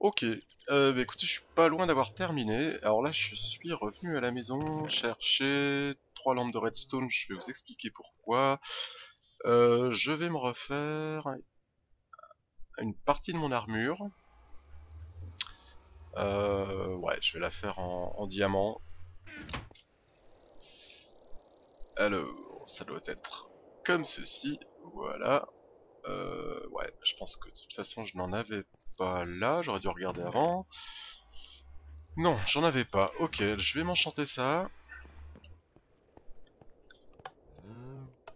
Ok, euh, bah écoutez, je suis pas loin d'avoir terminé. Alors là, je suis revenu à la maison chercher trois lampes de redstone. Je vais vous expliquer pourquoi. Euh, je vais me refaire une partie de mon armure. Euh, ouais, je vais la faire en, diamant. Alors, ça doit être comme ceci. Voilà. Euh, ouais, je pense que de toute façon, je n'en avais pas là. J'aurais dû regarder avant. Non, j'en avais pas. Ok, je vais m'enchanter ça.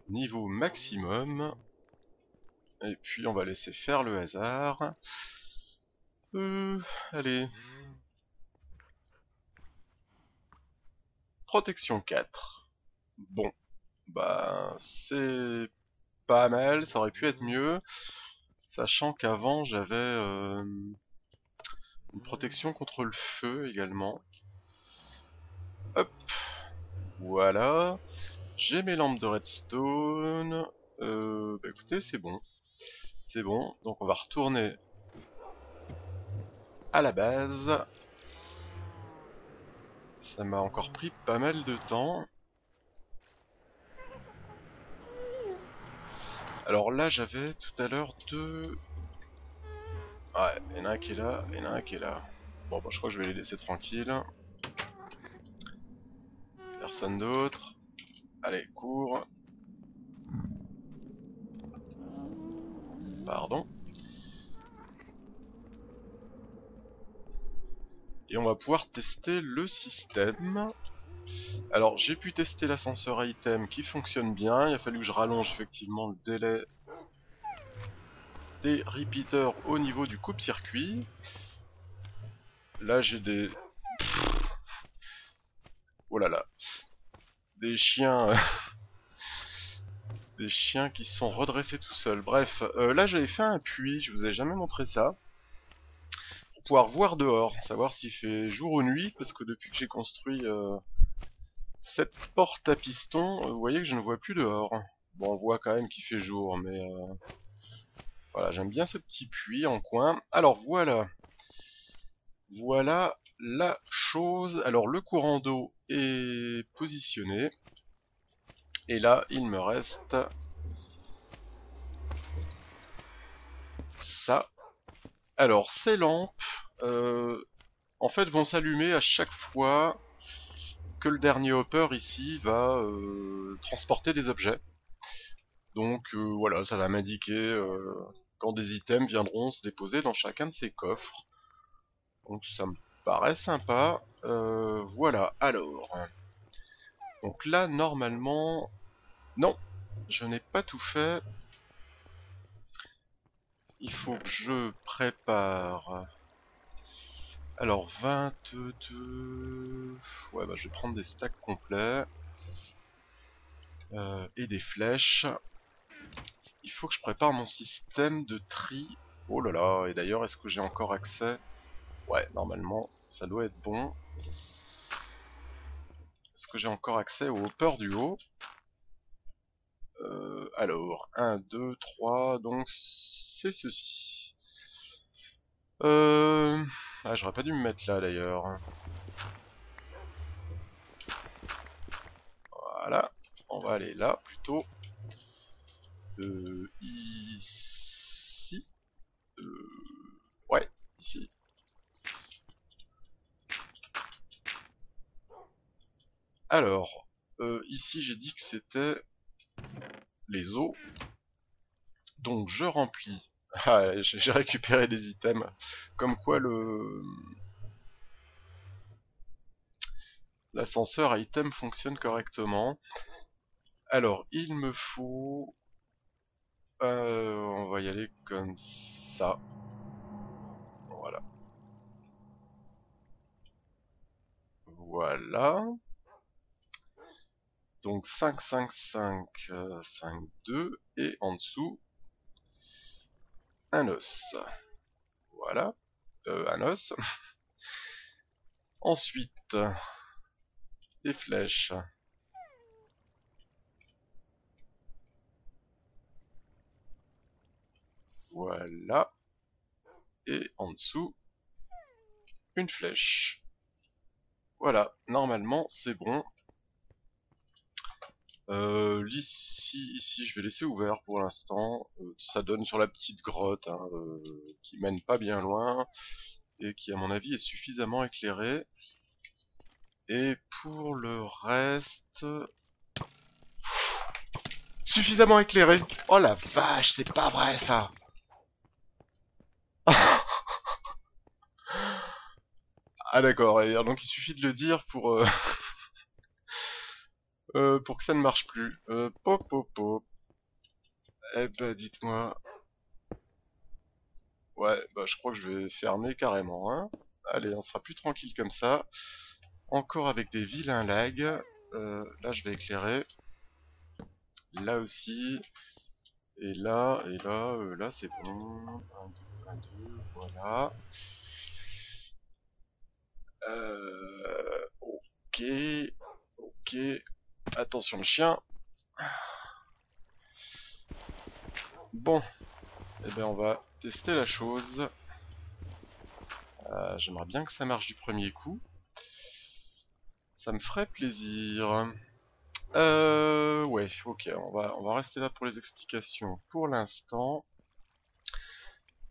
Niveau maximum. Et puis on va laisser faire le hasard. Euh, allez. Protection 4. Bon. Bah, c'est pas mal, ça aurait pu être mieux. Sachant qu'avant j'avais euh, une protection contre le feu également. Hop. Voilà. J'ai mes lampes de redstone. Euh, bah écoutez, c'est bon. C'est bon. Donc on va retourner à la base. Ça m'a encore pris pas mal de temps. Alors là, j'avais tout à l'heure deux... Ouais, il y en a un qui est là, il y en a un qui est là. Bon, bah je crois que je vais les laisser tranquilles. Personne d'autre. Allez, cours. Pardon. Et on va pouvoir tester le système. Alors j'ai pu tester l'ascenseur item qui fonctionne bien, il a fallu que je rallonge effectivement le délai des repeaters au niveau du coupe-circuit. Là j'ai des... Oh là là. Des chiens... des chiens qui sont redressés tout seuls. Bref, euh, là j'avais fait un puits, je vous ai jamais montré ça. Pouvoir voir dehors, savoir s'il fait jour ou nuit, parce que depuis que j'ai construit... Euh, cette porte à piston, euh, vous voyez que je ne vois plus dehors. Bon, on voit quand même qu'il fait jour, mais... Euh, voilà, j'aime bien ce petit puits en coin. Alors, voilà. Voilà la chose. Alors, le courant d'eau est positionné. Et là, il me reste... Ça. Alors, ces lampes, en fait, vont s'allumer à chaque fois que le dernier hopper ici va euh, transporter des objets. Donc euh, voilà, ça va m'indiquer euh, quand des items viendront se déposer dans chacun de ces coffres. Donc ça me paraît sympa. voilà, alors. Donc là, normalement... Non, je n'ai pas tout fait. Il faut que je prépare alors 22... Ouais bah je vais prendre des stacks complets. Euh, et des flèches. Il faut que je prépare mon système de tri. Oh là là, et d'ailleurs est-ce que j'ai encore accès? Ouais, normalement ça doit être bon. Est-ce que j'ai encore accès au hopper du haut? Euh, Alors, 1, 2, 3, donc c'est ceci. Euh... Ah, j'aurais pas dû me mettre là d'ailleurs. Voilà. On va aller là plutôt. Euh, ici. Euh, ouais, ici. Alors, euh, ici j'ai dit que c'était les eaux. Donc je remplis ah, j'ai récupéré des items. Comme quoi le... L'ascenseur item fonctionne correctement. Alors, il me faut... Euh, on va y aller comme ça. Voilà. Voilà. Donc 5, 5, 5, 5, 2. Et en dessous, un os. Voilà, euh, un os. Ensuite, des flèches. Voilà. Et en dessous, une flèche. Voilà, normalement c'est bon. Euh, ici, ici, je vais laisser ouvert pour l'instant. Euh, ça donne sur la petite grotte hein, euh, qui mène pas bien loin et qui, à mon avis, est suffisamment éclairée. Et pour le reste... Suffisamment éclairé. Oh la vache, c'est pas vrai ça Ah d'accord, donc il suffit de le dire pour, euh, pour que ça ne marche plus. Euh, pop, pop, pop. Eh ben dites-moi. Ouais, bah je crois que je vais fermer carrément. Hein. Allez, on sera plus tranquille comme ça. Encore avec des vilains lags. Euh, là je vais éclairer. Là aussi. Et là, et là, euh, là c'est bon. 1, 2, 1, 2, voilà. Ok, ok. Attention le chien. Bon, eh bien on va tester la chose. Euh, J'aimerais bien que ça marche du premier coup. Ça me ferait plaisir. Euh, ouais, ok, on va, on va rester là pour les explications pour l'instant.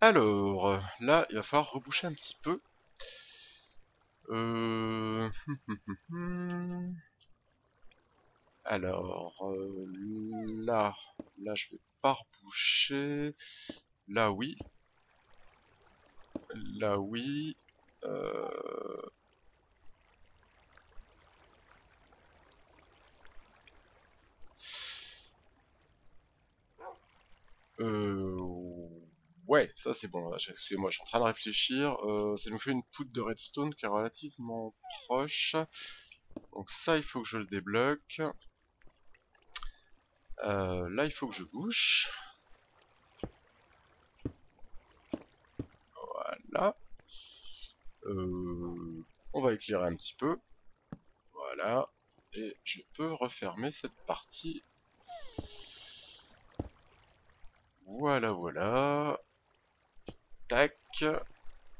Alors, là, il va falloir reboucher un petit peu. Euh... Alors, euh, là, là je vais pas reboucher. Là oui. Là oui. Euh... Euh... Ouais, ça c'est bon, excusez-moi, je suis en train de réfléchir. Euh, ça nous fait une poudre de redstone qui est relativement proche. Donc ça, il faut que je le débloque. Euh, là, il faut que je bouche. Voilà. Euh, on va éclairer un petit peu. Voilà. Et je peux refermer cette partie. Voilà, voilà. Tac.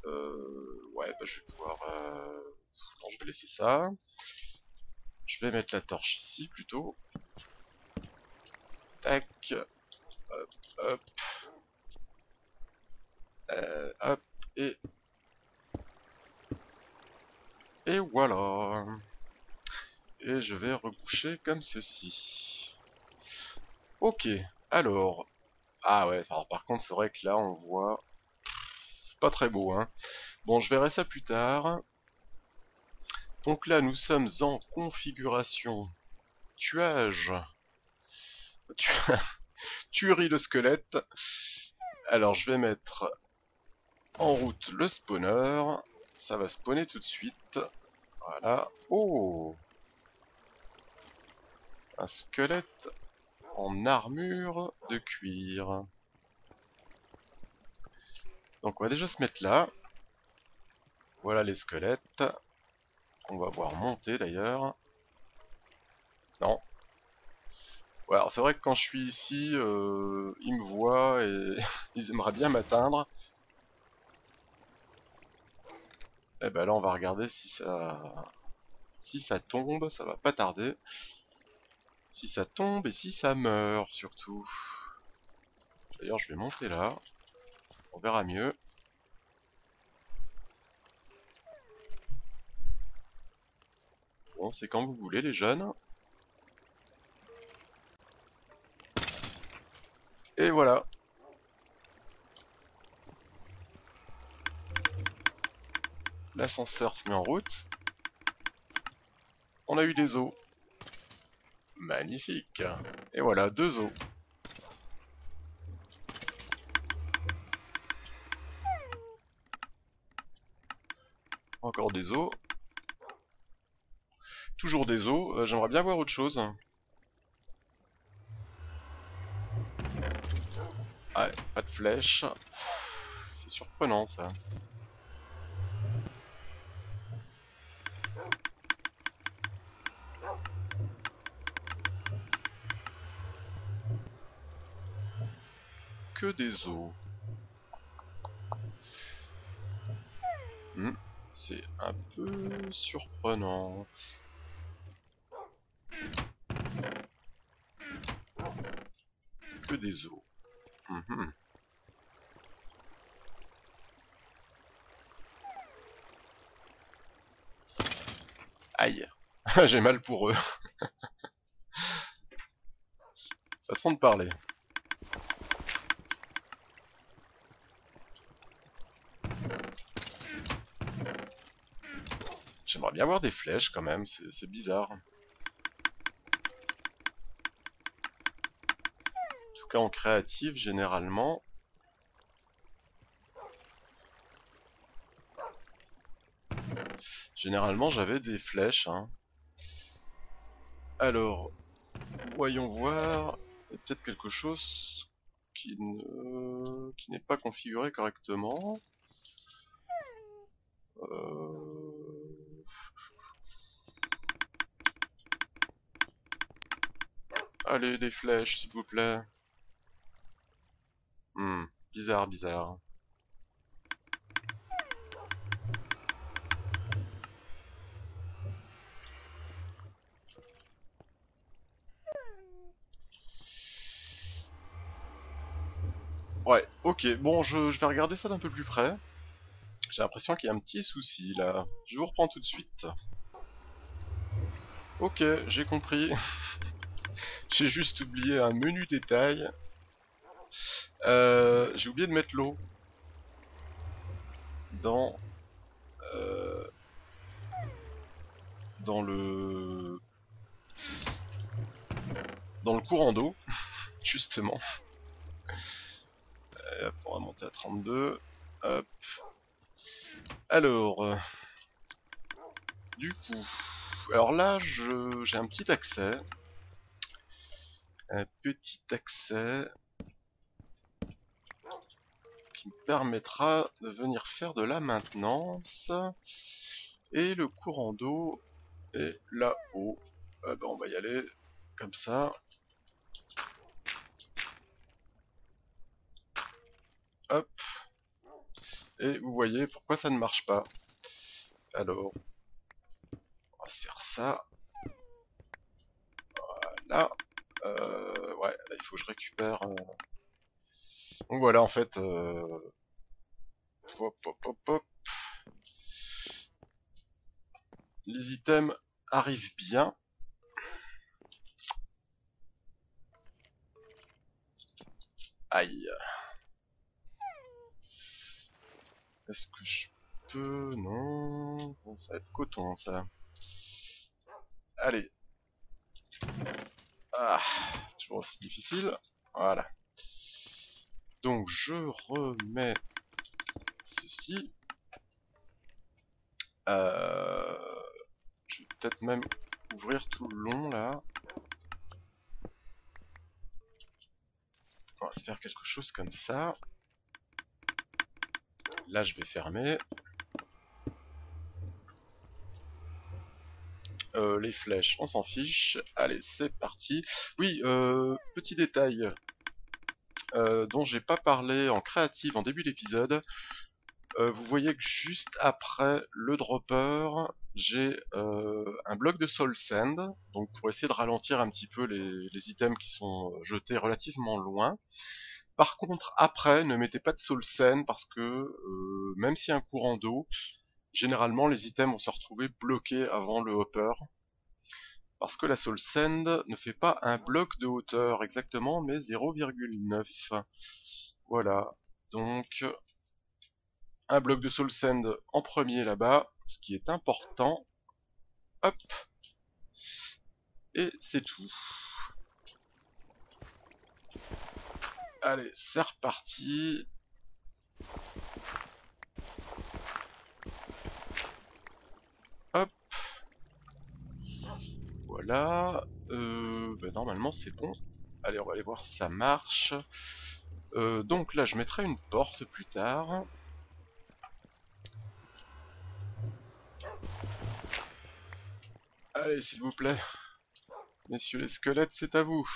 Euh, ouais, bah, je vais pouvoir... Euh... je vais laisser ça. Je vais mettre la torche ici, plutôt. Tac. Hop, hop. Euh, hop, et... Voilà. Et je vais reboucher comme ceci. Ok, alors... Ah ouais, par contre c'est vrai que là on voit pas très beau, hein. Bon, je verrai ça plus tard. Donc là, nous sommes en configuration tuage. Tu... Tuerie de squelette. Alors, je vais mettre en route le spawner. Ça va spawner tout de suite. Voilà. Oh Un squelette en armure de cuir. Donc on va déjà se mettre là. Voilà les squelettes. On va voir monter d'ailleurs. Non. Alors c'est vrai que quand je suis ici, euh, ils me voient et ils aimeraient bien m'atteindre. Et eh ben là on va regarder si ça... Si ça tombe, ça va pas tarder. Si ça tombe et si ça meurt surtout. D'ailleurs je vais monter là. On verra mieux. Bon, c'est quand vous voulez les jeunes. Et voilà. L'ascenseur se met en route. On a eu des os. Magnifique. Et voilà, deux os. Encore des os. Toujours des os. Euh, j'aimerais bien voir autre chose. Pas de flèche. C'est surprenant ça. Que des os. Hmm, c'est un peu surprenant. Que des os. Mhm. Aïe. J'ai mal pour eux. Façon de parler. J'aimerais bien avoir des flèches quand même, c'est bizarre. En tout en créative, généralement... Généralement j'avais des flèches. Hein. Alors, voyons voir. Peut-être quelque chose qui ne qui n'est pas configuré correctement. Euh... Allez, des flèches, s'il vous plaît. Hmm, bizarre, bizarre. Ouais, ok, bon, je, je vais regarder ça d'un peu plus près. J'ai l'impression qu'il y a un petit souci, là. Je vous reprends tout de suite. Ok, j'ai compris. J'ai juste oublié un menu détail. Euh, j'ai oublié de mettre l'eau dans euh, dans le dans le courant d'eau justement. Hop, on va monter à 32 hop. Alors euh, du coup alors là j'ai un petit accès. Un petit accès qui me permettra de venir faire de la maintenance. Et le courant d'eau est là-haut. Ah ben, on va y aller comme ça. Hop. Et vous voyez pourquoi ça ne marche pas. Alors on va se faire ça. Voilà. Euh, ouais, là, il faut que je récupère... Euh... Donc voilà, en fait... Euh... Hop, hop, hop, hop. Les items arrivent bien. Aïe. Est-ce que je peux? Non. Ça va être coton, ça. Allez. Ah, toujours aussi difficile. Voilà. Donc je remets ceci. Euh, je vais peut-être même ouvrir tout le long là. On va se faire quelque chose comme ça. Là je vais fermer. Euh, les flèches, on s'en fiche. Allez, c'est parti. Oui, euh, petit détail euh, dont j'ai pas parlé en créative en début d'épisode. vous voyez que juste après le dropper, j'ai un bloc de soul sand, donc pour essayer de ralentir un petit peu les, les items qui sont jetés relativement loin. Par contre, après, ne mettez pas de soul sand parce que même s'il y a un courant d'eau, Généralement, les items vont se retrouver bloqués avant le hopper. Parce que la Soul Sand ne fait pas un bloc de hauteur exactement, mais 0,9. Voilà. Donc, un bloc de Soul Sand en premier là-bas, ce qui est important. Hop. Et c'est tout. Allez, c'est reparti. Voilà. Euh, ben, normalement c'est bon. Allez, on va aller voir si ça marche. Euh, donc là, je mettrai une porte plus tard. Allez, s'il vous plaît. Messieurs les squelettes, c'est à vous.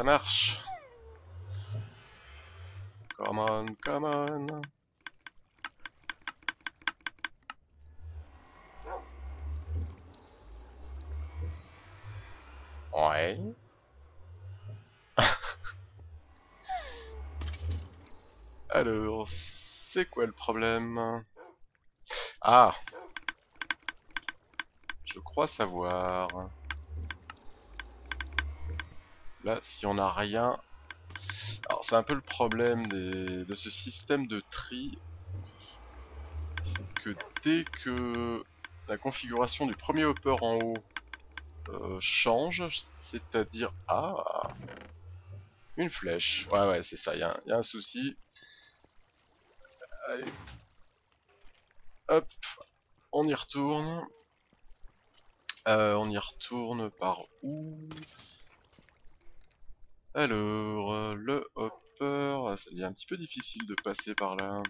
Ça marche. Come on, come on. Ouais. Alors, c'est quoi le problème? Ah Je crois savoir. Là, si on n'a rien... Alors, c'est un peu le problème de ce système de tri. Que dès que la configuration du premier hopper en haut euh, change, c'est-à-dire... Ah Une flèche. Ouais, ouais, c'est ça, il y, y, a un souci. Allez. Hop, on y retourne. Euh, on y retourne par où? Alors, euh, le hopper, ça devient un petit peu difficile de passer par là.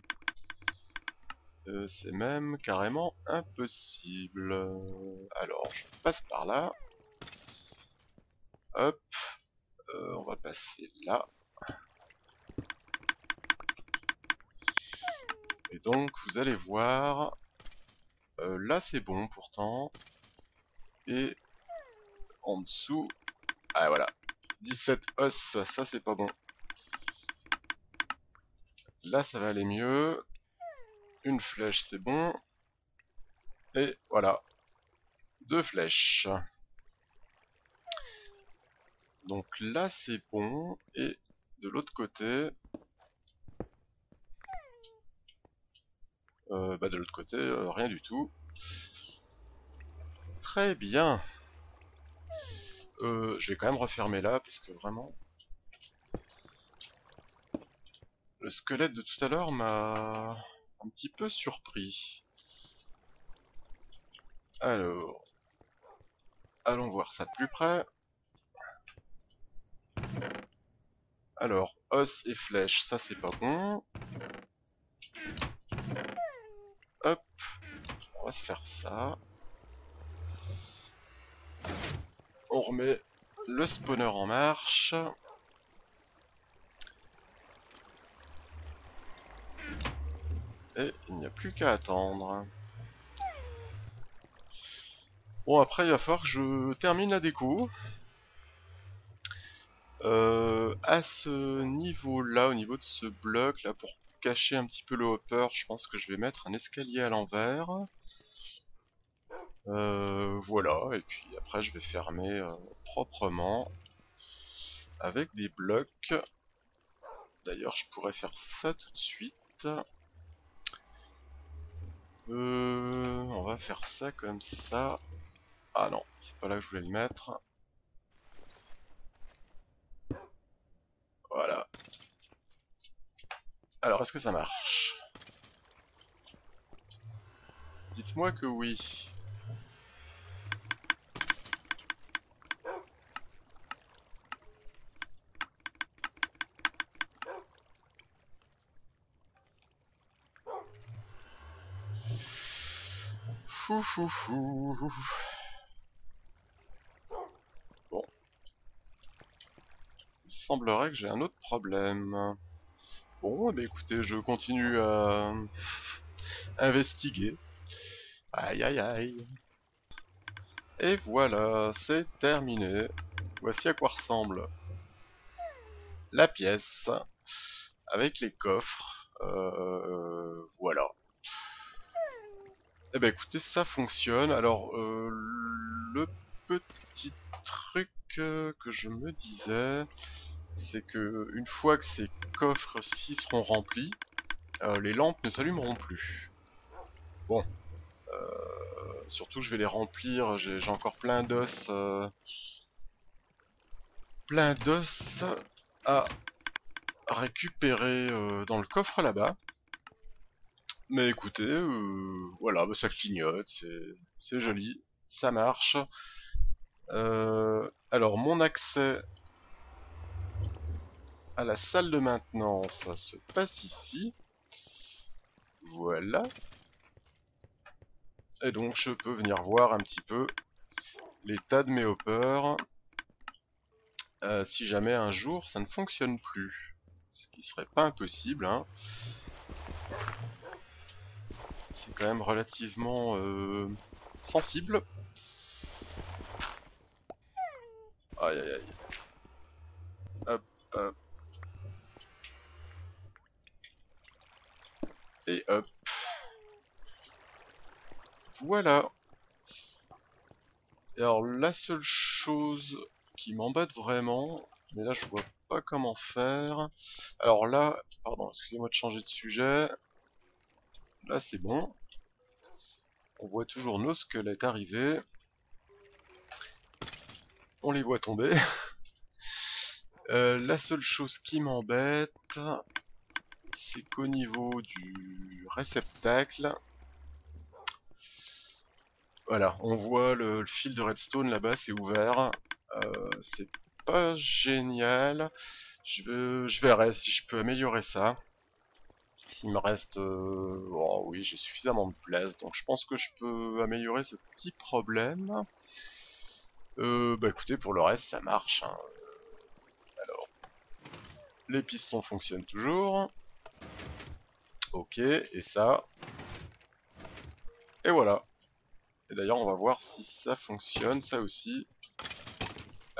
Euh, c'est même carrément impossible. Alors, je passe par là. Hop, on va passer là. Et donc, vous allez voir, euh, là c'est bon pourtant, et en dessous, ah voilà, 17 os, ça c'est pas bon. Là ça va aller mieux, une flèche c'est bon, et voilà, deux flèches. Donc là c'est bon, et de l'autre côté, Euh, bah de l'autre côté, euh, rien du tout. Très bien. Euh, je vais quand même refermer là, parce que vraiment... Le squelette de tout à l'heure m'a un petit peu surpris. Alors... Allons voir ça de plus près. Alors, os et flèche, ça c'est pas bon. se faire ça. On remet le spawner en marche. Et il n'y a plus qu'à attendre. Bon après il va falloir que je termine la déco. Euh, à ce niveau là, au niveau de ce bloc là, pour cacher un petit peu le hopper, je pense que je vais mettre un escalier à l'envers. Euh, voilà, et puis après je vais fermer euh, proprement avec des blocs. D'ailleurs, je pourrais faire ça tout de suite. Euh, on va faire ça comme ça. Ah non, c'est pas là que je voulais le mettre. Voilà. Alors, est-ce que ça marche? Dites-moi que oui. Bon. Il semblerait que j'ai un autre problème. Bon, bah écoutez, je continue à investiguer. Aïe aïe aïe. Et voilà, c'est terminé. Voici à quoi ressemble la pièce avec les coffres. Euh, voilà. Eh ben écoutez, ça fonctionne. Alors, euh, le petit truc euh, que je me disais, c'est que une fois que ces coffres-ci seront remplis, euh, les lampes ne s'allumeront plus. Bon. surtout, je vais les remplir. J'ai encore plein d'os. plein d'os à récupérer dans le coffre là-bas. Mais écoutez, euh, voilà, bah, ça clignote, c'est joli, ça marche. Euh, alors, mon accès à la salle de maintenance ça se passe ici. Voilà. Et donc, je peux venir voir un petit peu l'état de mes hoppers. euh, si jamais un jour ça ne fonctionne plus. Ce qui serait pas impossible. Hein. C'est quand même relativement euh, sensible. Aïe aïe aïe. Hop, hop. Et hop. Voilà. Et alors la seule chose qui m'embête vraiment, mais là je vois pas comment faire. Alors là, pardon, excusez-moi de changer de sujet. Là c'est bon. On voit toujours nos squelettes arriver. On les voit tomber. Euh, la seule chose qui m'embête, c'est qu'au niveau du réceptacle, voilà, on voit le, fil de redstone là-bas, c'est ouvert. Euh, c'est pas génial. Je, je verrai si je peux améliorer ça. S'il me reste... Euh, oh oui, j'ai suffisamment de place, donc je pense que je peux améliorer ce petit problème. Euh, bah écoutez, pour le reste, ça marche. Hein. Alors, les pistons fonctionnent toujours. Ok, et ça. Et voilà. Et d'ailleurs, on va voir si ça fonctionne, ça aussi.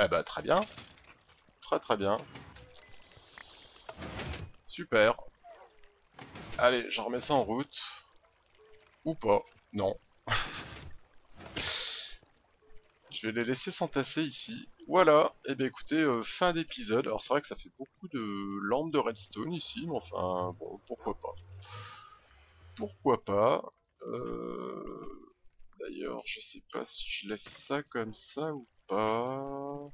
Eh bah, très bien. Très très bien. Super. Allez, je remets ça en route. Ou pas. Non. je vais les laisser s'entasser ici. Voilà, et eh bien écoutez, euh, fin d'épisode. Alors c'est vrai que ça fait beaucoup de lampes de redstone ici, mais enfin, bon, pourquoi pas. Pourquoi pas. Euh... D'ailleurs, je sais pas si je laisse ça comme ça ou pas.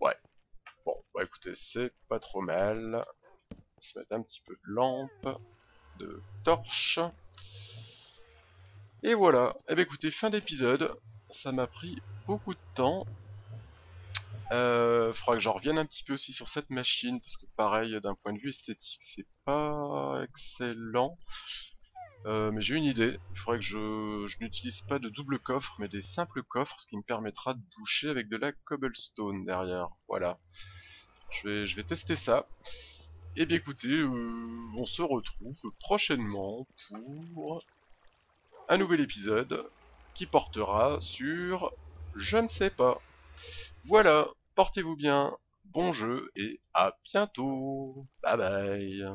Ouais. Bon, écoutez, c'est pas trop mal. Se mettre un petit peu de lampe, de torche. Et voilà. Eh bien écoutez, fin d'épisode. Ça m'a pris beaucoup de temps. Euh, faudra que j'en revienne un petit peu aussi sur cette machine, parce que pareil, d'un point de vue esthétique, c'est pas excellent. Euh, mais j'ai une idée, il faudrait que je, n'utilise pas de double coffre, mais des simples coffres, ce qui me permettra de boucher avec de la cobblestone derrière. Voilà. Je vais, tester ça. Et eh bien écoutez, euh, on se retrouve prochainement pour un nouvel épisode qui portera sur... Je ne sais pas. Voilà, portez-vous bien, bon jeu et à bientôt. Bye bye.